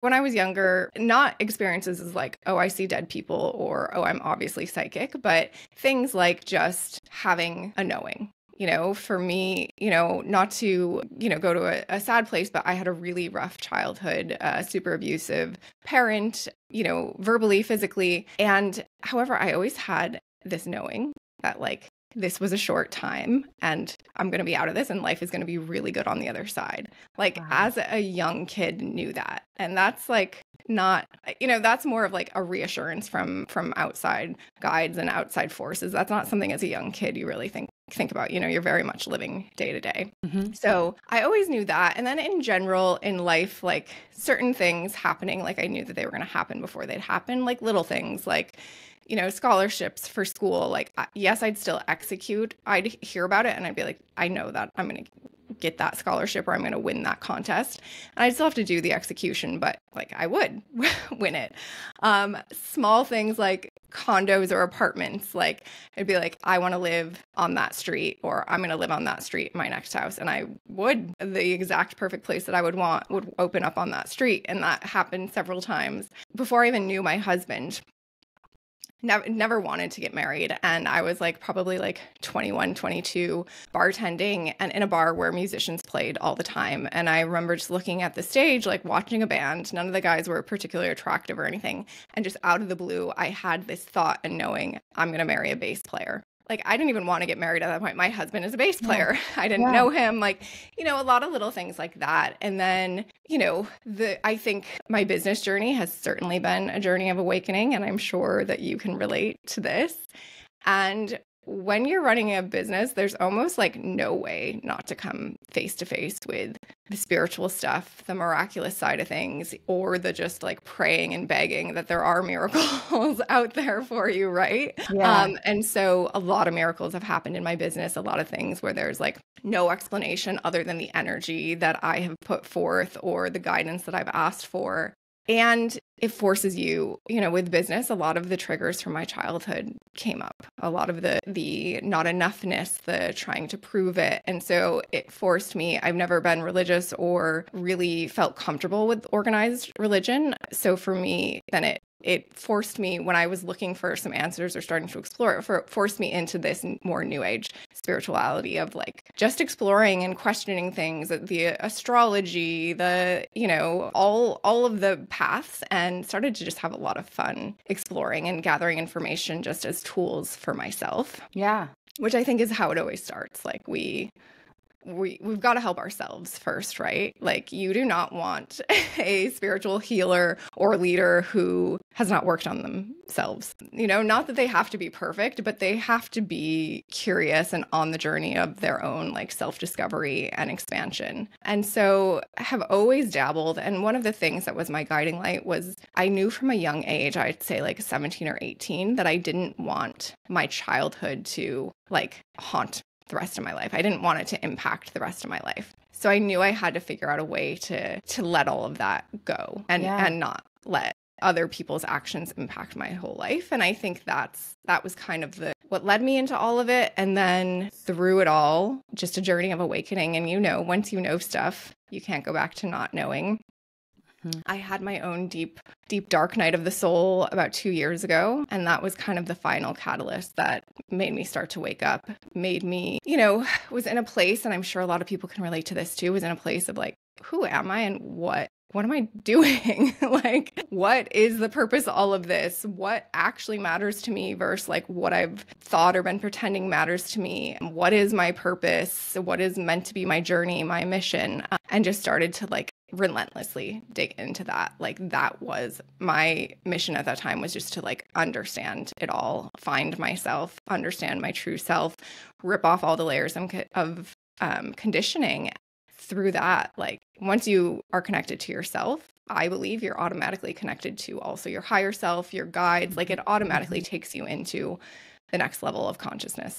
when I was younger, not experiences as like, oh, I see dead people or, oh, I'm obviously psychic, but things like just having a knowing. You know, for me, you know, not to, you know, go to a, a sad place, but I had a really rough childhood, uh, super abusive parent, you know, verbally, physically. And however, I always had this knowing that like this was a short time and I'm going to be out of this and life is going to be really good on the other side. Like wow. as a young kid knew that. And that's like not you know that's more of like a reassurance from from outside guides and outside forces. That's not something as a young kid you really think think about you know you're very much living day to day mm-hmm. so i always knew that and then in general in life like certain things happening like i knew that they were going to happen before they'd happen like little things like you know, scholarships for school, like, yes, I'd still execute. I'd hear about it and I'd be like, I know that I'm going to get that scholarship or I'm going to win that contest. And I'd still have to do the execution, but like I would win it. Um, small things like condos or apartments, like I'd be like, I want to live on that street or I'm going to live on that street, my next house. And I would, the exact perfect place that I would want would open up on that street. And that happened several times before I even knew my husband never never wanted to get married and i was like probably like 21 22 bartending and in a bar where musicians played all the time. And i remember just looking at the stage like watching a band. None of the guys were particularly attractive or anything. And just out of the blue i had this thought and knowing i'm going to marry a bass player like I didn't even want to get married at that point. My husband is a bass player. Yeah. I didn't yeah. know him. Like, you know, a lot of little things like that. And then, you know, the I think my business journey has certainly been a journey of awakening and I'm sure that you can relate to this. And when you're running a business, there's almost like no way not to come face to face with the spiritual stuff, the miraculous side of things, or the just like praying and begging that there are miracles out there for you, right? Yeah. Um, and so a lot of miracles have happened in my business, a lot of things where there's like no explanation other than the energy that I have put forth or the guidance that I've asked for. And it forces you, you know, with business, a lot of the triggers from my childhood came up. A lot of the the not enoughness, the trying to prove it. And so it forced me, I've never been religious or really felt comfortable with organized religion. So for me, then it it forced me when I was looking for some answers or starting to explore it, for, forced me into this more new age spirituality of like just exploring and questioning things, uh, the astrology, the you know all all of the paths, and started to just have a lot of fun exploring and gathering information just as tools for myself. Yeah, which I think is how it always starts. Like we we we've got to help ourselves first, right? Like you do not want a spiritual healer or leader who has not worked on themselves. You know, not that they have to be perfect, but they have to be curious and on the journey of their own like self-discovery and expansion. And so I have always dabbled and one of the things that was my guiding light was I knew from a young age, I'd say like 17 or 18 that I didn't want my childhood to like haunt the rest of my life. I didn't want it to impact the rest of my life. So I knew I had to figure out a way to to let all of that go and yeah. and not let other people's actions impact my whole life and I think that's that was kind of the what led me into all of it and then through it all just a journey of awakening and you know once you know stuff you can't go back to not knowing I had my own deep, deep dark night of the soul about two years ago. And that was kind of the final catalyst that made me start to wake up, made me, you know, was in a place, and I'm sure a lot of people can relate to this too, was in a place of like, who am I and what what am I doing? like, what is the purpose of all of this? What actually matters to me versus like what I've thought or been pretending matters to me? What is my purpose? What is meant to be my journey, my mission? Uh, and just started to like relentlessly dig into that. Like that was my mission at that time was just to like understand it all, find myself, understand my true self, rip off all the layers of, of um, conditioning. Through that, like once you are connected to yourself, I believe you're automatically connected to also your higher self, your guides. Like it automatically takes you into the next level of consciousness.